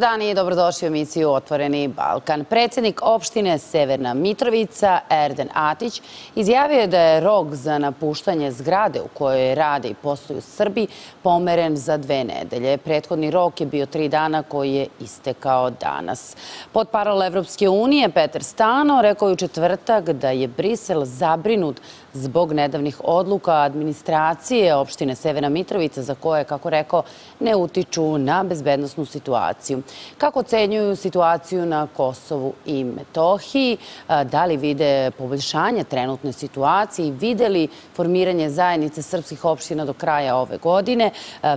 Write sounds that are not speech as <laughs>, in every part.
Dan i dobrodošli u emisiju Otvoreni Balkan. Predsednik opštine Severna Mitrovica, Erden Atić, izjavio je da je rok za napuštanje zgrade u kojoj rade i posluju u Srbiji pomeren za dve nedelje. Prethodni rok je bio tri dana koji je istekao danas. Pod parol Evropske unije Peter Stano rekao je u četvrtak da je Brisel zabrinut zbog nedavnih odluka administracije opštine Severna Mitrovica za koje, kako rekao, ne utiču na bezbednostnu situaciju. Kako ocenjuju situaciju na Kosovu i Metohiji? Da li vide poboljšanje trenutne situacije? Vide li formiranje zajednice srpskih opština do kraja ove godine?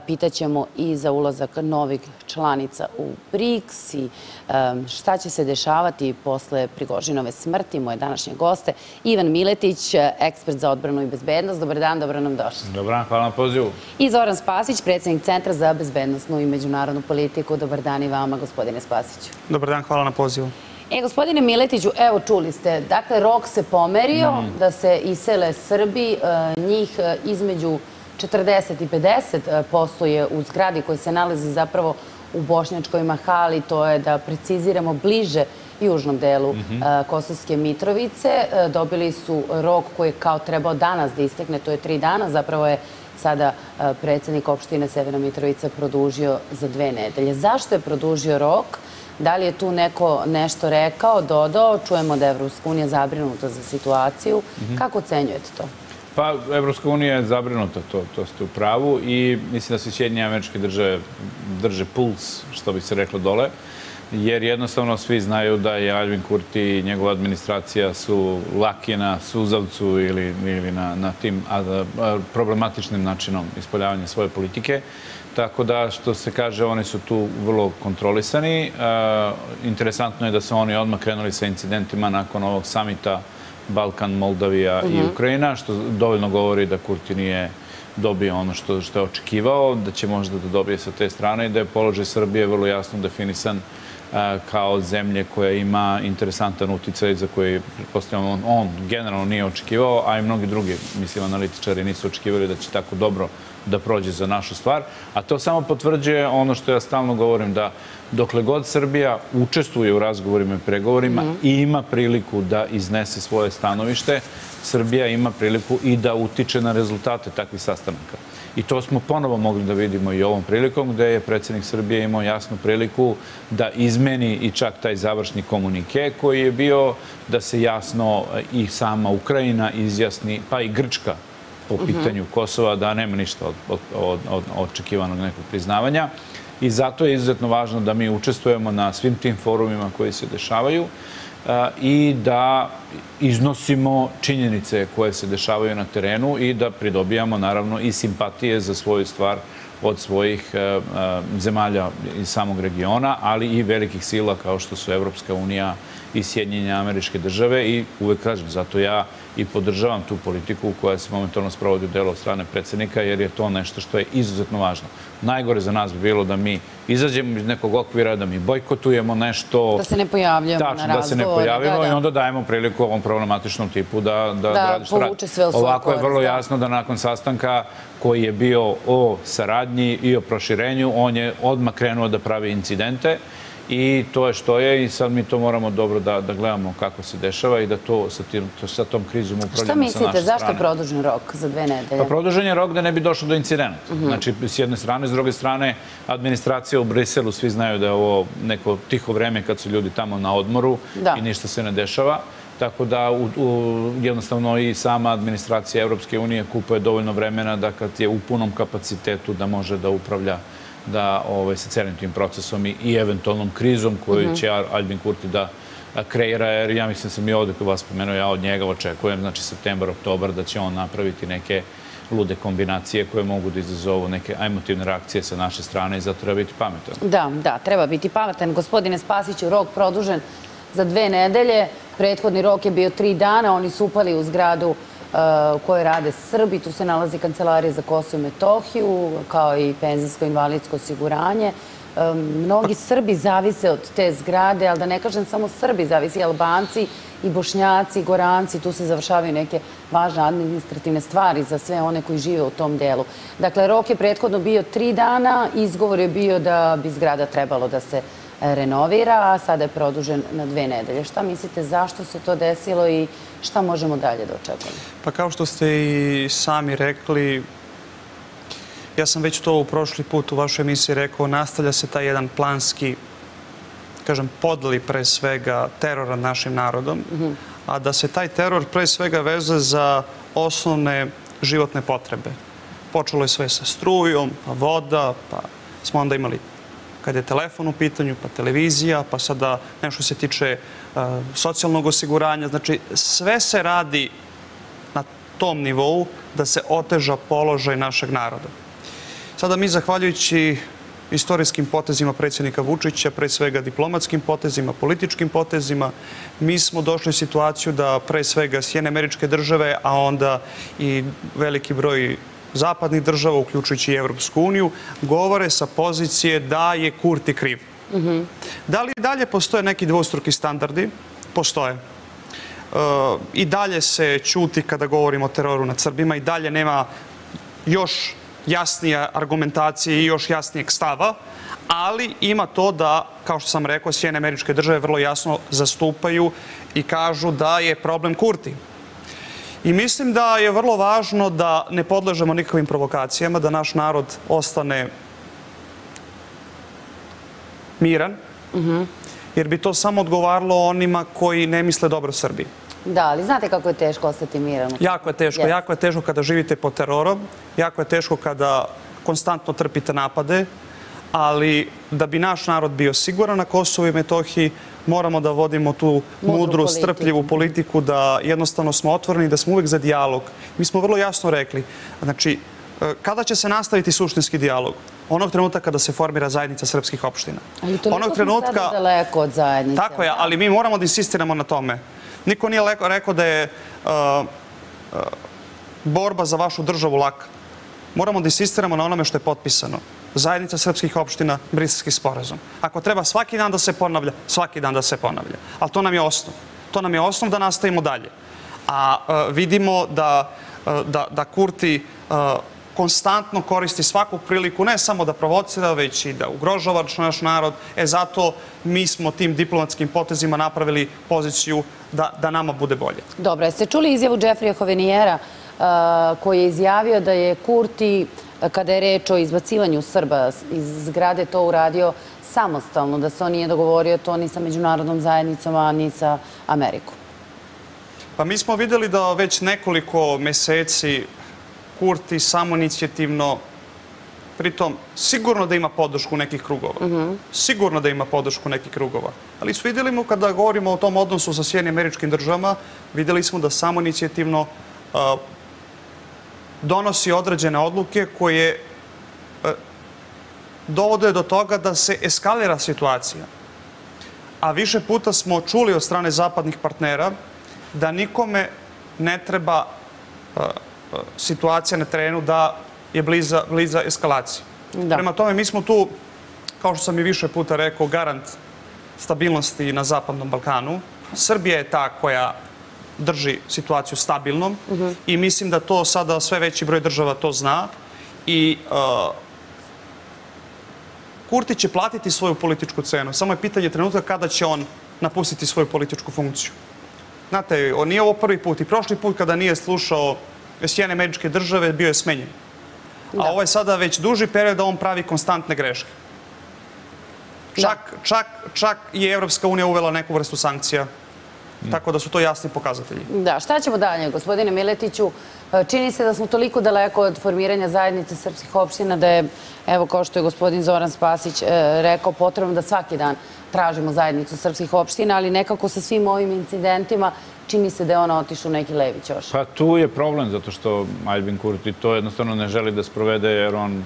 Pitaćemo i za ulazak novih članica u BRICS i šta će se dešavati posle Prigožinove smrti. Moje današnje goste, Ivan Miletić, ekspert za odbranu i bezbednost. Dobar dan, dobro nam došli. Dobar dan, hvala na pozivu. I Zoran Spasić, predsednik Centra za bezbednostnu i međunarodnu politiku. Dobar dan i vama, gospodine Spasiću. Dobar dan, hvala na pozivu. E, gospodine Miletiću, evo čuli ste, dakle, rok se pomerio Mhm. da se isele Srbi, e, njih e, između 40 i 50 posto je u zgradi koji se nalazi zapravo u Bošnjačkoj mahali, to je da preciziramo bliže južnom delu Mhm. e, Kosovske Mitrovice. E, Dobili su rok koji je kao trebao danas da istekne, to je tri dana, zapravo je sada e, predsednik opštine Severna Mitrovica produžio za dve nedelje. Zašto je produžio rok? Da li je tu neko nešto rekao, dodao? Čujemo da je Evropska unija zabrinuta za situaciju. Kako ocenjujete to? Pa, Evropska unija je zabrinuta, to, to ste u pravu i mislim da se Sjedinje američke države drže puls, što bi se reklo dole, jer jednostavno svi znaju da je Albin Kurti i njegova administracija su laki na suzavcu ili, ili na, na tim a, a, problematičnim načinom ispoljavanja svoje politike. Tako da, što se kaže, oni su tu vrlo kontrolisani. E, interesantno je da su oni odmah krenuli sa incidentima nakon ovog samita Balkan, Moldavija i Ukrajina, što dovoljno govori da Kurti nije dobio ono što, što je očekivao, da će možda da dobije sa te strane i da je položaj Srbije vrlo jasno definisan kao zemlje koja ima interesantan uticaj za koji, on, on generalno nije očekivao, a i mnogi drugi, mislim, analitičari nisu očekivali da će tako dobro da prođe za našu stvar. A to samo potvrđuje ono što ja stalno govorim, da dokle god Srbija učestvuje u razgovorima i pregovorima i ima priliku da iznese svoje stanovište, Srbija ima priliku i da utiče na rezultate takvih sastanaka. I to smo ponovo mogli da vidimo i ovom prilikom, gde je predsednik Srbije imao jasnu priliku da izmeni i čak taj završni komunike koji je bio da se jasno i sama Ukrajina izjasni, pa i Grčka po pitanju Kosova, da nema ništa od, od, od, od očekivanog nekog priznavanja. I zato je izuzetno važno da mi učestvujemo na svim tim forumima koji se dešavaju i da iznosimo činjenice koje se dešavaju na terenu i da pridobijamo naravno i simpatije za svoju stvar od svojih e, e, zemalja iz samog regiona, ali i velikih sila kao što su Evropska unija i Sjedinjenja američke države i uvek kažem, zato ja i podržavam tu politiku koja se momentalno sprovodi u delu od strane predsednika, jer je to nešto što je izuzetno važno. Najgore za nas bi bilo da mi izađemo iz nekog okvira, da mi bojkotujemo nešto... Da se ne pojavljujemo na razgovor. da se ne pojavimo i onda dajemo priliku ovom problematičnom tipu da, da, radi što radi. Ovako je vrlo da. jasno da nakon sastanka koji je bio o saradnji i o proširenju, on je odmah krenuo da pravi incidente i to je što je i sad mi to moramo dobro da, da gledamo kako se dešava i da to sa, tim, to, sa tom krizom upravljamo Šta sa naše mislite, zašto je strane. produžen rok za dve nedelje? Pa produžen je rok da ne bi došlo do incidenta. Znači, s jedne strane, s druge strane, administracija u Briselu, svi znaju da je ovo neko tiho vreme kad su ljudi tamo na odmoru Da. i ništa se ne dešava. Tako da u, u, jednostavno i sama administracija Evropske unije kupuje dovoljno vremena da kad je u punom kapacitetu da može da upravlja da ovaj, sa celim tim procesom i, i eventualnom krizom koju će Albin Kurti da a, kreira, jer ja mislim sam i ovde vas spomenuo, ja od njega očekujem, znači septembar, oktobar, da će on napraviti neke lude kombinacije koje mogu da izazovu neke emotivne reakcije sa naše strane i zato treba biti pametan. Da, da, treba biti pametan. Gospodine Spasiću, rok produžen za dve nedelje. Prethodni rok je bio tri dana. Oni su upali u zgradu uh, u kojoj rade Srbi. Tu se nalazi kancelarija za Kosovo i Metohiju, kao i penzijsko-invalidsko osiguranje. Um, mnogi Srbi zavise od te zgrade, ali da ne kažem samo Srbi, zavisi i Albanci i Bošnjaci, i Goranci, tu se završavaju neke važne administrativne stvari za sve one koji žive u tom delu. Dakle, rok je prethodno bio tri dana, izgovor je bio da bi zgrada trebalo da se renovira, a sada je produžen na dve nedelje. Šta mislite, zašto se to desilo i šta možemo dalje da očekujemo? Pa kao što ste i sami rekli, ja sam već to u prošli put u vašoj emisiji rekao, nastavlja se taj jedan planski, kažem, podli pre svega teror nad našim narodom, a da se taj teror pre svega veze za osnovne životne potrebe. Počelo je sve sa strujom, pa voda, pa smo onda imali kad je telefon u pitanju, pa televizija, pa sada nešto se tiče socijalnog osiguranja. Znači, sve se radi na tom nivou da se oteža položaj našeg naroda. Sada mi, zahvaljujući istorijskim potezima predsjednika Vučića, pre svega diplomatskim potezima, političkim potezima, mi smo došli u situaciju da pre svega Sjene američke države, a onda i veliki broj zapadnih država, uključujući i Evropsku uniju, govore sa pozicije da je Kurti kriv. Da li dalje postoje neki dvostruki standardi? Postoje. E, I dalje se čuti kada govorimo o teroru nad Srbima i dalje nema još jasnije argumentacije i još jasnijeg stava, ali ima to da, kao što sam rekao, Sjene američke države vrlo jasno zastupaju i kažu da je problem Kurti. I mislim da je vrlo važno da ne podležemo nikakvim provokacijama, da naš narod ostane miran, jer bi to samo odgovaralo onima koji ne misle dobro Srbiji. Da, ali znate kako je teško ostati miran? Jako je teško. Jako je teško kada živite pod terorom. Jako je teško kada konstantno trpite napade. Ali da bi naš narod bio siguran na Kosovu i Metohiji, moramo da vodimo tu mudru, strpljivu politiku, da jednostavno smo otvoreni, da smo uvek za dijalog. Mi smo vrlo jasno rekli, znači, kada će se nastaviti suštinski dijalog? Onog trenutka kada se formira zajednica srpskih opština. Ali toliko smo sada daleko od zajednice. Tako je, ali mi moramo da insistiramo na tome. Niko nije rekao da je borba za vašu državu laka. Moramo da insistiramo na onome što je potpisano. Zajednica srpskih opština, briselski sporazum. Ako treba svaki dan da se ponavlja, svaki dan da se ponavlja. Ali to nam je osnov. To nam je osnov da nastavimo dalje. A vidimo da, da, da Kurti konstantno koristi svaku priliku, ne samo da provocira, već i da ugrožava naš narod. E zato mi smo tim diplomatskim potezima napravili poziciju da, da nama bude bolje. Dobro, jeste čuli izjavu Džefrija Hovenijera koji je izjavio da je Kurti, kada je reč o izbacivanju Srba iz zgrade, to uradio samostalno, da se on nije dogovorio to ni sa međunarodnom zajednicom, a ni sa Amerikom? Pa mi smo videli da već nekoliko meseci Kurti samoinicijativno, pritom sigurno da ima podršku nekih krugova. Sigurno da ima podršku nekih krugova. Ali vidjeli smo kada govorimo o tom odnosu sa Sjedinim američkim državama, vidjeli smo da samoinicijativno donosi određene odluke koje dovode do toga da se eskalira situacija. A više puta smo čuli od strane zapadnih partnera da nikome ne treba situacija na terenu da je bliza, bliza eskalaciji. Da. Prema tome, mi smo tu, kao što sam i više puta rekao, garant stabilnosti na Zapadnom Balkanu. Srbija je ta koja drži situaciju stabilnom i mislim da to sada sve veći broj država to zna i uh, Kurti će platiti svoju političku cenu. Samo je pitanje trenutka kada će on napustiti svoju političku funkciju. Znate, on nije ovo prvi put i prošli put kada nije slušao Sjene američke države bio je smenjen. A ovo je sada već duži period da on pravi konstantne greške. Čak, čak, čak i Evropska unija uvela neku vrstu sankcija. Tako da su to jasni pokazatelji. Da, šta ćemo dalje, gospodine Miletiću? Čini se da smo toliko daleko od formiranja zajednice srpskih opština da je, evo kao što je gospodin Zoran Spasić rekao, potrebno da svaki dan tražimo zajednicu srpskih opština, ali nekako sa svim ovim incidentima čini se da je ona otišla u neki levi ćoš. Pa tu je problem, zato što Albin Kurti to jednostavno ne želi da sprovede, jer on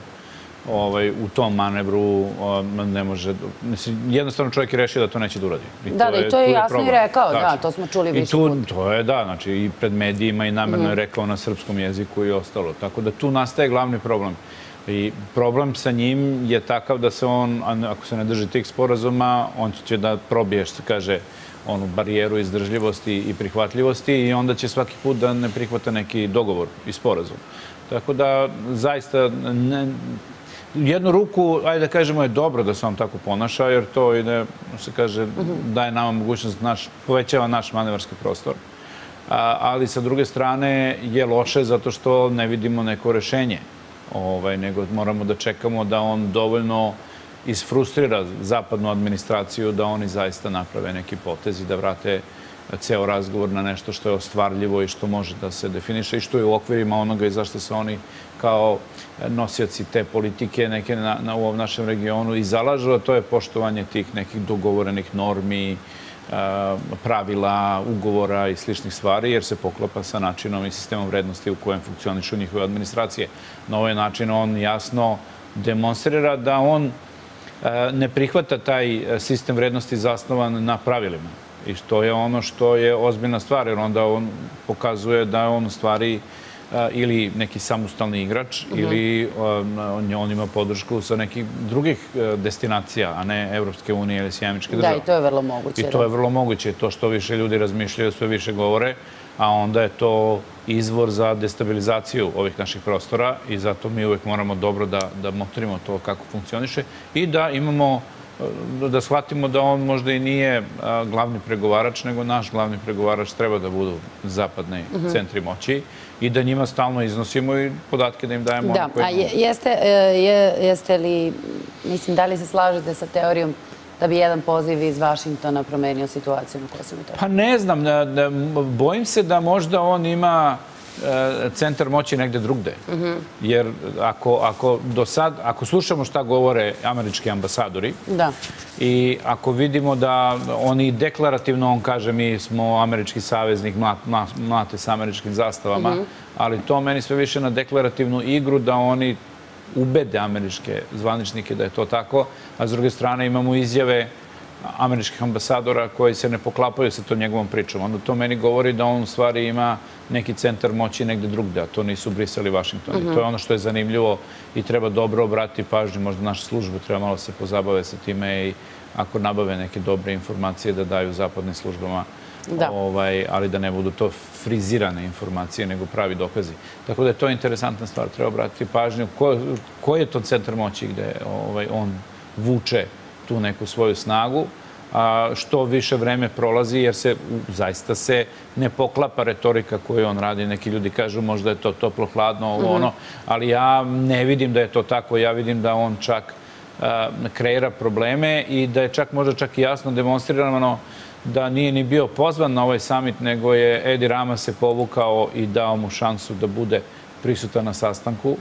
ovaj, u tom manevru ne može... Mislim, jednostavno čovjek je rešio da to neće da uradi. da, da, i to je jasno i rekao, da, to smo čuli više puta. To je, da, znači i pred medijima i namjerno je mhm. rekao na srpskom jeziku i ostalo. Tako da tu nastaje glavni problem. I problem sa njim je takav da se on, ako se ne drži tih sporazuma, on će da probije, što kaže, onu barijeru izdržljivosti i prihvatljivosti i onda će svaki put da ne prihvata neki dogovor i sporazum. Tako da, zaista, ne, jednu ruku, ajde da kažemo, je dobro da se on tako ponaša, jer to ide, se kaže, daje nama mogućnost, naš, povećava naš manevarski prostor. A, ali sa druge strane je loše zato što ne vidimo neko rešenje, ovaj, nego moramo da čekamo da on dovoljno isfrustrira zapadnu administraciju da oni zaista naprave neki potez i da vrate ceo razgovor na nešto što je ostvarljivo i što može da se definiše i što je u okvirima onoga i zašto se oni kao nosioci te politike neke na, u ovom našem regionu i zalažu, a to je poštovanje tih nekih dogovorenih normi, pravila, ugovora i sličnih stvari, jer se poklapa sa načinom i sistemom vrednosti u kojem funkcionišu njihove administracije. Na ovaj način on jasno demonstrira da on ne prihvata taj sistem vrednosti zasnovan na pravilima. I što je ono što je ozbiljna stvar, jer onda on pokazuje da on u stvari ili neki samostalni igrač mhm. ili on ima podršku sa nekih drugih e, destinacija, a ne Evropske unije ili Sjemičke države. Da, i to je vrlo moguće. I to je vrlo moguće. To što više ljudi razmišljaju, sve više govore, a onda je to izvor za destabilizaciju ovih naših prostora i zato mi uvek moramo dobro da, da motrimo to kako funkcioniše i da imamo da shvatimo da on možda i nije glavni pregovarač, nego naš glavni pregovarač treba da budu zapadni mhm. centri moći i da njima stalno iznosimo i podatke da im dajemo. Da, a jeste, e, jeste li, mislim, da li se slažete sa teorijom da bi jedan poziv iz Vašingtona promenio situaciju na Kosovo i Pa ne znam, bojim se da možda on ima E, centar moći negde drugde. Jer ako, ako do sad, ako slušamo šta govore američki ambasadori da. i ako vidimo da oni deklarativno, on kaže mi smo američki saveznik, mlate sa američkim zastavama, ali to meni sve više na deklarativnu igru da oni ubede američke zvaničnike da je to tako, a s druge strane imamo izjave američkih ambasadora koji se ne poklapaju sa to njegovom pričom. Onda to meni govori da on u stvari ima neki centar moći negde drugde, a to nisu Brisel i Vašington. I to je ono što je zanimljivo i treba dobro obratiti pažnju. Možda naše službe treba malo se pozabave sa time i ako nabave neke dobre informacije da daju zapadnim službama da. Ovaj, ali da ne budu to frizirane informacije, nego pravi dokazi. Tako da je to interesantna stvar. Treba obratiti pažnju ko, ko je to centar moći gde ovaj, on vuče tu neku svoju snagu, a, što više vreme prolazi, jer se zaista se ne poklapa retorika koju on radi. Neki ljudi kažu možda je to toplo, hladno, ovo, ono, ali ja ne vidim da je to tako. Ja vidim da on čak kreira probleme i da je čak možda čak i jasno demonstrirano da nije ni bio pozvan na ovaj samit, nego je Edi Rama se povukao i dao mu šansu da bude prisutan na sastanku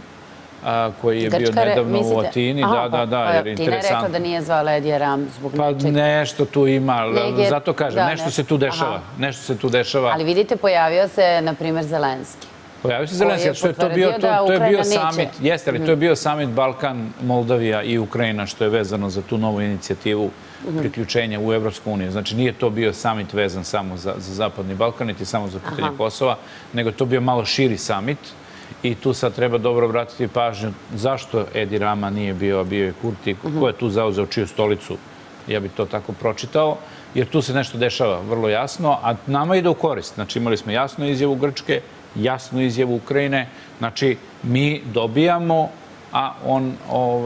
koji je bio nedavno u Atini. Da, da, da, jer interesantno. Ti ne rekao da nije zvala Edija Ram zbog pa nečeg? Pa nešto tu ima, zato kažem, da, nešto se tu dešava. Nešto se tu dešava. Ali vidite, pojavio se, na primjer, Zelenski. Pojavio se Zelenski, što je to bio, to, je bio samit, jeste, ali to je mhm. bio samit Balkan, Moldavija i Ukrajina, što je vezano za tu novu inicijativu mhm. priključenja u Evropsku uniju. Znači, nije to bio samit vezan samo za, za Zapadni Balkan, niti samo za pitanje Kosova, nego to bio malo širi samit i tu sad treba dobro obratiti pažnju zašto Edi Rama nije bio, a bio je Kurti, ko je tu zauzeo čiju stolicu, ja bih to tako pročitao, jer tu se nešto dešava vrlo jasno, a nama ide u korist. Znači imali smo jasnu izjavu Grčke, jasnu izjavu Ukrajine, znači mi dobijamo, a on,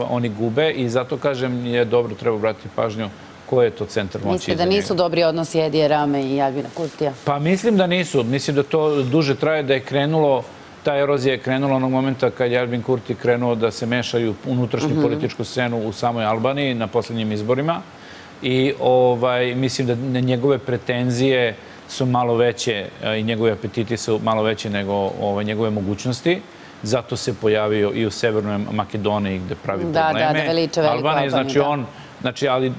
oni gube i zato kažem je dobro, treba obratiti pažnju ko je to centar moći. Mislite da nisu dobri odnosi Edije Rame i Albina Kurtija? Pa mislim da nisu. Mislim da to duže traje, da je krenulo ta erozija je krenula onog momenta kad je Albin Kurti krenuo da se mešaju unutrašnju mhm. političku scenu u samoj Albaniji na poslednjim izborima i ovaj, mislim da njegove pretenzije su malo veće i njegovi apetiti su malo veće nego ovaj, njegove mogućnosti. Zato se pojavio i u Severnoj Makedoniji gde pravi probleme. Da, da, da veliča veliko Albanije. Znači, on, znači, ali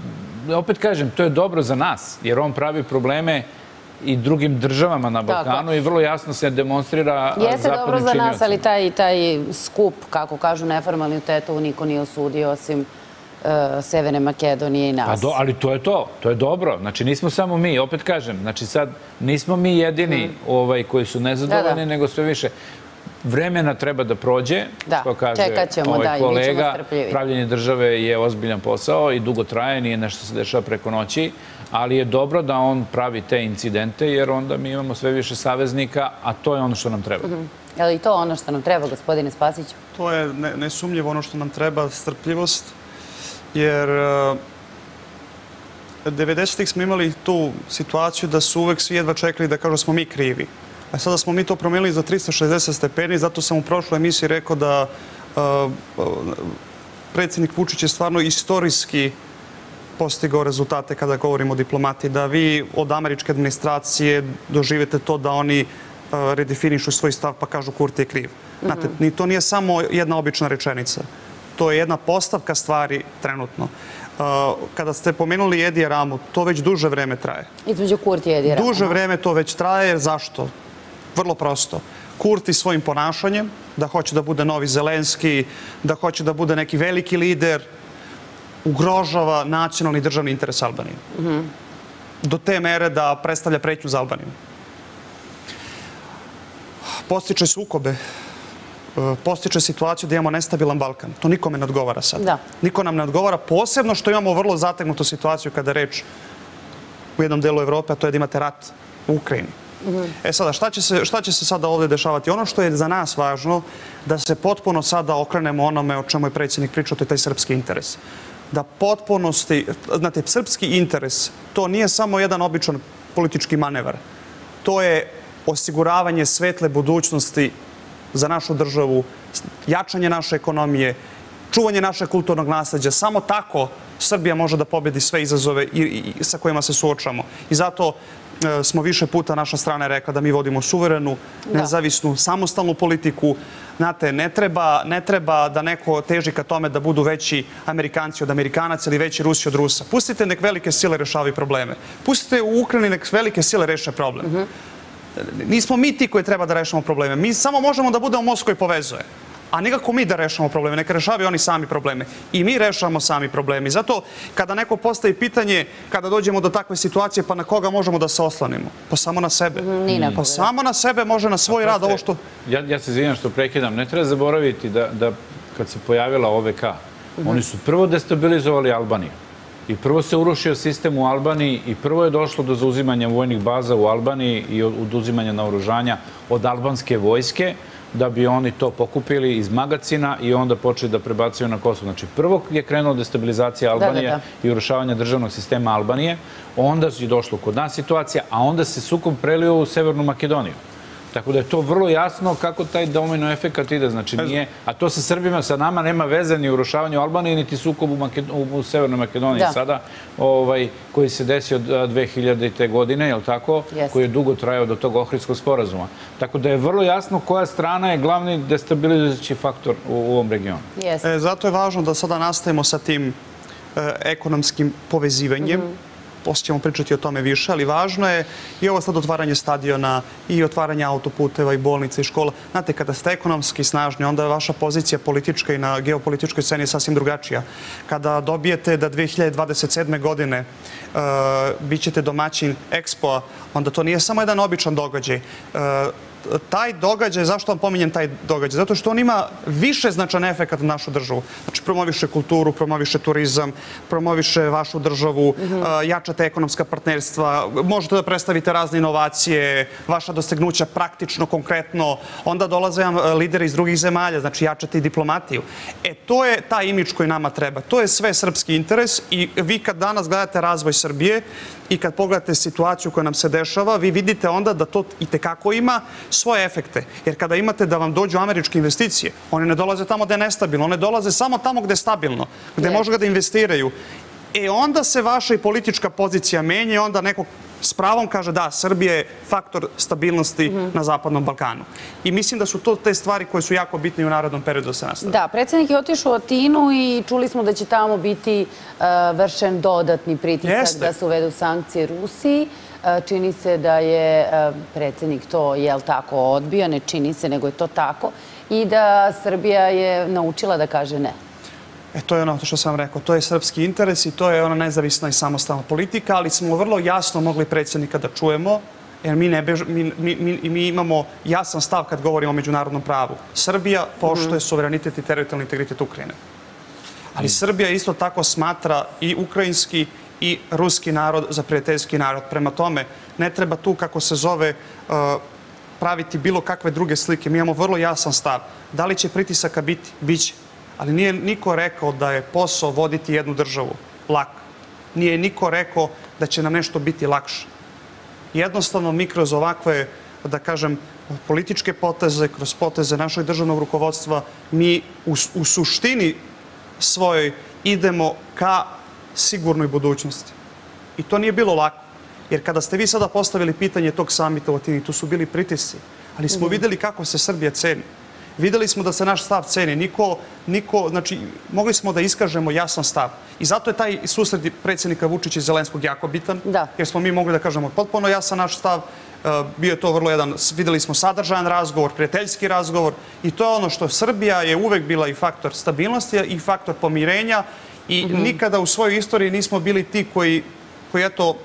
opet kažem, to je dobro za nas, jer on pravi probleme i drugim državama na Balkanu i vrlo jasno se demonstrira Jeste dobro za nas, ali taj, taj skup, kako kažu neformalni u Tetovu, niko nije osudio osim uh, Severne Makedonije i nas. Pa ali to je to, to je dobro. Znači nismo samo mi, opet kažem, znači sad nismo mi jedini hmm. ovaj, koji su nezadovoljni, nego sve više. Vremena treba da prođe, da, što kaže ovaj kolega. Pravljenje države je ozbiljan posao i dugo traje, nije nešto se dešava preko noći ali je dobro da on pravi te incidente, jer onda mi imamo sve više saveznika, a to je ono što nam treba. Mhm. Je li to ono što nam treba, gospodine Spasiću? To je ne, nesumljivo ono što nam treba, strpljivost, jer uh, 90-ih smo imali tu situaciju da su uvek svi jedva čekali da kažu da smo mi krivi. A sada smo mi to promenili za 360 stepeni, zato sam u prošloj emisiji rekao da uh, predsjednik Vučić je stvarno istorijski postigao rezultate kada govorimo o diplomati, da vi od američke administracije doživete to da oni uh, redefinišu svoj stav pa kažu Kurti je kriv. Znate, ni to nije samo jedna obična rečenica. To je jedna postavka stvari trenutno. Uh, kada ste pomenuli Edija Ramu, to već duže vreme traje. Između Kurti i Edija Rama. Duže vreme to već traje. Zašto? Vrlo prosto. Kurti svojim ponašanjem, da hoće da bude novi Zelenski, da hoće da bude neki veliki lider, ugrožava nacionalni državni interes Albanije. Mm -hmm. Do te mere da predstavlja pretnju za Albaniju. Postiče sukobe, postiče situaciju da imamo nestabilan Balkan. To nikome ne odgovara sad. Da. Niko nam ne odgovara, posebno što imamo vrlo zategnutu situaciju kada reč u jednom delu Evrope, a to je da imate rat u Ukrajini. Mm -hmm. E sada, šta će, se, šta će se sada ovde dešavati? Ono što je za nas važno, da se potpuno sada okrenemo onome o čemu je predsjednik pričao, to je taj srpski interes. Da potpunosti, znate, srpski interes, to nije samo jedan običan politički manevar. To je osiguravanje svetle budućnosti za našu državu, jačanje naše ekonomije, čuvanje našeg kulturnog nasledđa. Samo tako Srbija može da pobedi sve izazove i, i, sa kojima se suočamo. I zato e, smo više puta naša strana rekla da mi vodimo suverenu, da. nezavisnu, samostalnu politiku. Znate, ne treba, ne treba da neko teži ka tome da budu veći Amerikanci od Amerikanaca ili veći Rusi od Rusa. Pustite nek velike sile rešavaju probleme. Pustite u Ukrajini nek velike sile reše problem. Uh -huh. Nismo mi ti koji treba da rešamo probleme. Mi samo možemo da budemo most koji povezuje. A nikako mi da rešamo probleme, neka rešavaju oni sami probleme. I mi rešavamo sami problemi. Zato kada neko postavi pitanje, kada dođemo do takve situacije, pa na koga možemo da se oslanimo? Pa samo na sebe. Mhm, na pa samo na sebe može na svoj rad ovo što... Ja, ja se izvinjam što prekidam. Ne treba zaboraviti da, da kad se pojavila OVK, mm -hmm. oni su prvo destabilizovali Albaniju. I prvo se urušio sistem u Albaniji i prvo je došlo do zauzimanja vojnih baza u Albaniji i oduzimanja naoružanja od albanske vojske da bi oni to pokupili iz magacina i onda počeli da prebacuju na Kosovo. Znači, prvo je krenula destabilizacija Albanije da, da, da. i urušavanje državnog sistema Albanije, onda je došlo kod nas situacija, a onda se sukom prelio u Severnu Makedoniju. Tako da je to vrlo jasno kako taj domino efekat ide. Znači nije, a to sa Srbima, sa nama nema veze ni u rušavanju Albanije, niti sukob u, Maked, u, Severnoj Makedoniji da. sada, ovaj, koji se desio od 2000. godine, je li tako? Yes. Koji je dugo trajao do tog Ohridskog sporazuma. Tako da je vrlo jasno koja strana je glavni destabilizujući faktor u, u ovom regionu. Yes. E, zato je važno da sada nastavimo sa tim e, ekonomskim povezivanjem. Mm -hmm poslije ćemo pričati o tome više, ali važno je i ovo sad otvaranje stadiona i otvaranje autoputeva i bolnica i škola. Znate, kada ste ekonomski snažni, onda je vaša pozicija politička i na geopolitičkoj sceni sasvim drugačija. Kada dobijete da 2027. godine uh, bit ćete domaćin Expo, onda to nije samo jedan običan događaj. Uh, taj događaj, zašto vam pominjem taj događaj? Zato što on ima više značan efekt na našu državu. Znači, promoviše kulturu, promoviše turizam, promoviše vašu državu, -hmm. jačate ekonomska partnerstva, možete da predstavite razne inovacije, vaša dostignuća praktično, konkretno. Onda dolaze vam lideri iz drugih zemalja, znači jačate i diplomatiju. E, to je ta imič koji nama treba. To je sve srpski interes i vi kad danas gledate razvoj Srbije i kad pogledate situaciju koja nam se dešava, vi vidite onda da to i tekako ima svoje efekte. Jer kada imate da vam dođu američke investicije, one ne dolaze tamo gde je nestabilno, one dolaze samo tamo gde je stabilno, gde može da investiraju. E onda se vaša i politička pozicija menja i onda neko s pravom kaže da, Srbija je faktor stabilnosti mm -hmm. na Zapadnom Balkanu. I mislim da su to te stvari koje su jako bitne u narodnom periodu da se nastave. Da, predsednik je otišao u Atinu i čuli smo da će tamo biti uh, vršen dodatni pritisak Jeste. da se uvedu sankcije Rusiji. Uh, čini se da je uh, predsednik to, jel tako, odbio, ne čini se, nego je to tako, i da Srbija je naučila da kaže ne. E, to je ono što sam rekao, to je srpski interes i to je ona nezavisna i samostalna politika, ali smo vrlo jasno mogli predsjednika da čujemo, jer mi, ne bež, mi, mi, mi, imamo jasan stav kad govorimo o međunarodnom pravu. Srbija poštuje mm. suverenitet i teritorijalni integritet Ukrajine. Ali mm. Srbija isto tako smatra i ukrajinski i ruski narod za prijateljski narod. Prema tome, ne treba tu, kako se zove, uh, praviti bilo kakve druge slike. Mi imamo vrlo jasan stav. Da li će pritisaka biti? Biće. Ali nije niko rekao da je posao voditi jednu državu lak. Nije niko rekao da će nam nešto biti lakše. Jednostavno mi kroz ovakve, da kažem, političke poteze, kroz poteze našeg državnog rukovodstva, mi u, u suštini svojoj idemo ka sigurnoj budućnosti. I to nije bilo lako. Jer kada ste vi sada postavili pitanje tog samita u Atini, tu su bili pritisci. Ali smo videli kako se Srbija ceni. Videli smo da se naš stav ceni. Niko, niko, znači, mogli smo da iskažemo jasan stav. I zato je taj susret predsjednika Vučića i Zelenskog jako bitan. Da. Jer smo mi mogli da kažemo potpuno jasan naš stav. E, bio je to vrlo jedan, videli smo sadržajan razgovor, prijateljski razgovor i to je ono što Srbija je uvek bila i faktor stabilnosti i faktor pomirenja i nikada u svojoj istoriji nismo bili ti koji, koji eto,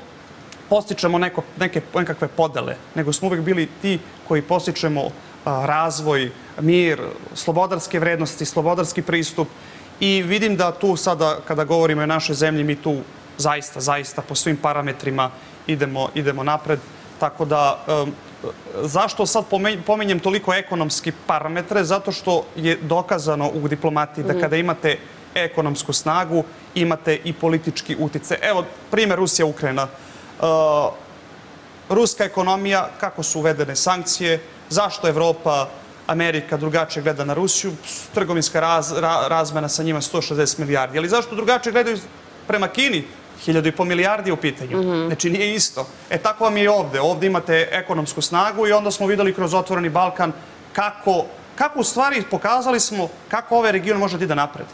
postičemo neko, neke, nekakve podele, nego smo uvek bili ti koji postičemo razvoj, mir, slobodarske vrednosti, slobodarski pristup i vidim da tu sada, kada govorimo o našoj zemlji, mi tu zaista, zaista po svim parametrima idemo, idemo napred. Tako da, zašto sad pominjem toliko ekonomski parametre? Zato što je dokazano u diplomatiji da kada imate ekonomsku snagu, imate i politički utice. Evo, primjer Rusija-Ukrajina. Ruska ekonomija, kako su uvedene sankcije, zašto Evropa, Amerika drugačije gleda na Rusiju, trgovinska raz, ra- razmena sa njima 160 milijardi. Ali zašto drugačije gledaju prema Kini? Hiljadu i po milijardi u pitanju. Znači nije isto. E tako vam je i ovde. Ovde imate ekonomsku snagu i onda smo videli kroz Otvoreni Balkan kako, kako u stvari pokazali smo kako ovaj region može da ide napred.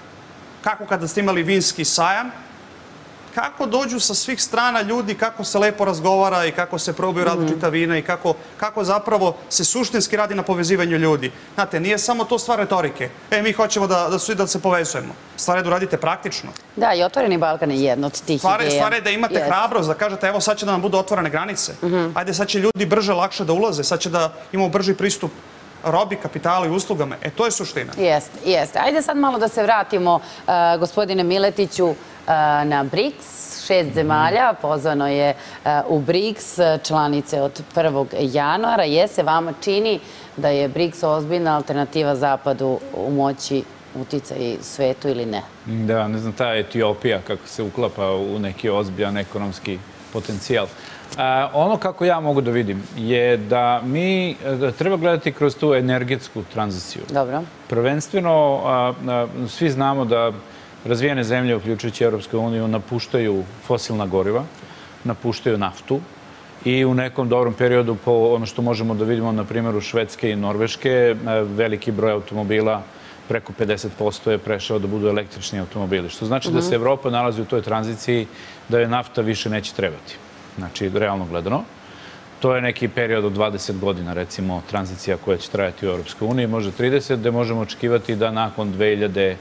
Kako kada ste imali vinski sajam, kako dođu sa svih strana ljudi, kako se lepo razgovara i kako se probaju različita vina i kako, kako zapravo se suštinski radi na povezivanju ljudi. Znate, nije samo to stvar retorike. E, mi hoćemo da, da, su, da se povezujemo. Stvar je da uradite praktično. Da, i Otvoreni Balkan je jedna od tih Stvar ideja. stvar je da imate hrabrost, da kažete evo sad će da nam budu otvorene granice. Mhm. Ajde sad će ljudi brže, lakše da ulaze, sad će da imamo brži pristup robi, kapitalu i uslugama. E, to je suština. Jeste, jeste. Ajde sad malo da se vratimo, uh, gospodine Miletiću, na BRICS. Šest zemalja pozvano je uh, u BRICS, uh, članice od 1. januara. Je se vama čini da je BRICS ozbiljna alternativa Zapadu u moći uticaj svetu ili ne? Da, ne znam, ta Etiopija kako se uklapa u neki ozbiljan ekonomski potencijal. A, ono kako ja mogu da vidim je da mi da treba gledati kroz tu energetsku tranziciju. Dobro. Prvenstveno, a, a, svi znamo da razvijene zemlje, uključujući Europsku uniju, napuštaju fosilna goriva, napuštaju naftu i u nekom dobrom periodu, po ono što možemo da vidimo na primjeru Švedske i Norveške, a, veliki broj automobila preko 50% je prešao da budu električni automobili. Što znači da se Evropa nalazi u toj tranziciji da je nafta više neće trebati. Znači, realno gledano. To je neki period od 20 godina, recimo, tranzicija koja će trajati u Europskoj uniji, možda 30, gde možemo očekivati da nakon 2050.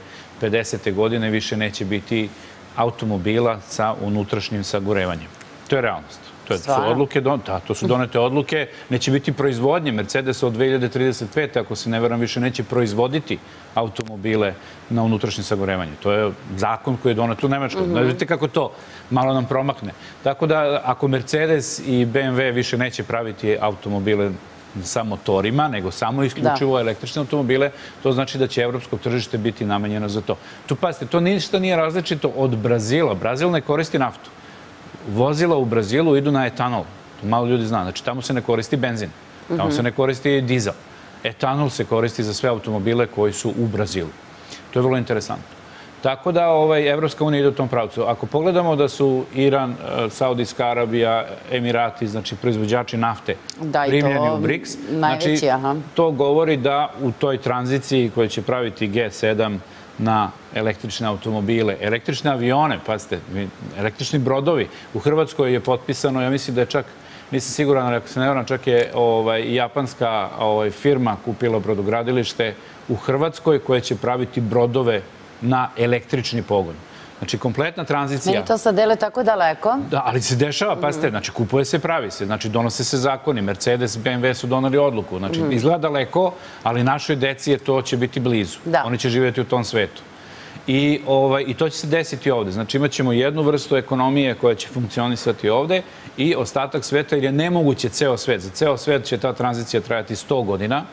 godine više neće biti automobila sa unutrašnjim sagorevanjem. To je realnost. To su Stvarno? odluke, don... da, to su donete odluke. Neće biti proizvodnje. Mercedes od 2035. ako se ne veram, više neće proizvoditi automobile na unutrašnje sagorevanje. To je zakon koji je donet u Nemačkoj. Mm Vidite kako to malo nam promakne. Tako da ako Mercedes i BMW više neće praviti automobile sa motorima, nego samo isključivo električne automobile, to znači da će evropsko tržište biti namenjeno za to. Tu pazite, to ništa nije različito od Brazila. Brazil ne koristi naftu vozila u Brazilu idu na etanol. To malo ljudi zna. Znači, tamo se ne koristi benzin. Tamo se ne koristi dizel. Etanol se koristi za sve automobile koji su u Brazilu. To je vrlo interesantno. Tako da ovaj, Evropska unija ide u tom pravcu. Ako pogledamo da su Iran, eh, Saudijska Arabija, Emirati, znači proizvođači nafte, Da, primljeni u BRICS, najveći, znači, aha. to govori da u toj tranziciji koju će praviti G7 na električne automobile, električne avione, pazite, električni brodovi. U Hrvatskoj je potpisano, ja mislim da je čak, nisam siguran, ali ako se ne varam, čak je ovaj, japanska ovaj, firma kupila brodogradilište u Hrvatskoj koje će praviti brodove na električni pogon. Znači, kompletna tranzicija... Meni to sad dele tako daleko. Da, ali se dešava, pazite, znači kupuje se, pravi se, znači donose se zakoni, Mercedes, BMW su donali odluku, znači izgleda daleko, ali našoj deci je to će biti blizu. Da. Oni će živjeti u tom svetu. I, ovaj, I to će se desiti ovde. Znači imat ćemo jednu vrstu ekonomije koja će funkcionisati ovde i ostatak sveta, jer je nemoguće ceo svet. Za ceo svet će ta tranzicija trajati 100 godina.